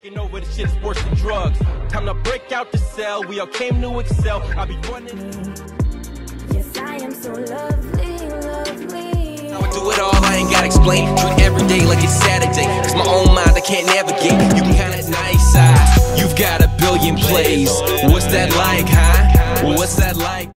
Taking over the shit is worse than drugs. Time to break out the cell. We all came to excel. I'll be running. Yes, I am so lovely, lovely. I do it all, I ain't gotta explain. Do it every day like it's Saturday. Cause my own mind I can't navigate. You can kinda nice I. You've got a billion plays. What's that like, huh? What's that like?